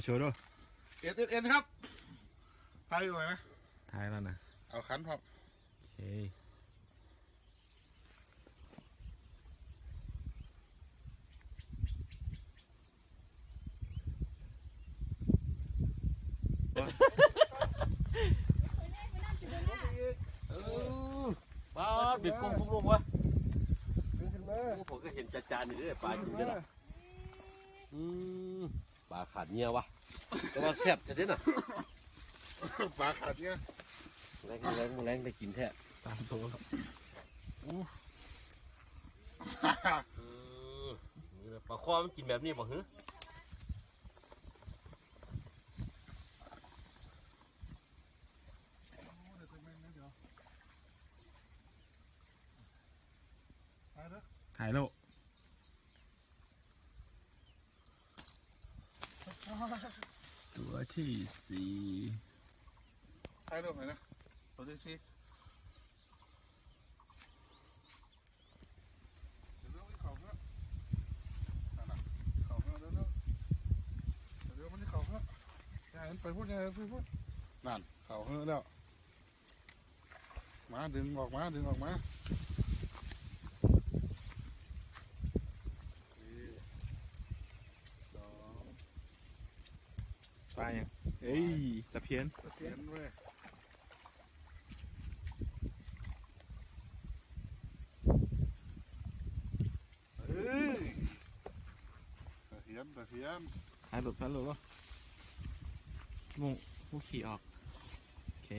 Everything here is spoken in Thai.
ปลาโชว์ด้วยเอ็นเอ็นเอ็นครับพายอยู่ไหมท้ายแล้วนะ เอาคันพร้อมโอเค ป้าเด็กกงพุ่งลงวะผมก็เห็นจาจานนี่เลยปลาอยู่เนี่ยนะอืม ปลาขาดเงี้ยวะแต่ว่าแซ่บจะได้น่ะปลาขาดเนี่ยแรงแรงแรงได้กินแท้ตามตัวครับเออนี่แหละปลาคอมันกินแบบนี้ป่ะฮึไปเด้อถ่ายโลกตัวที่สี่ ไปเด้อไปนะ ตัวที่สี่เดี๋ยวเดี๋ยวมันเข้าเพื่อนั่นน่ะเข้าเพื่อเดี๋ยวเดี๋ยวเดี๋ยวมันจะเข้าเพื่อยายมันไปพูดยายไปพูดนั่น เข้าเพื่อแล้ว มาดึงออกมาดึงออกมาสี่สอง ป ลายังเอ้ยตะเพียนเขียนเว้ยเอ้ยตะเขียนตะเขียนถ่ายหลุดถ่ายหลุดวะงงผู้ขี่ออก โอเค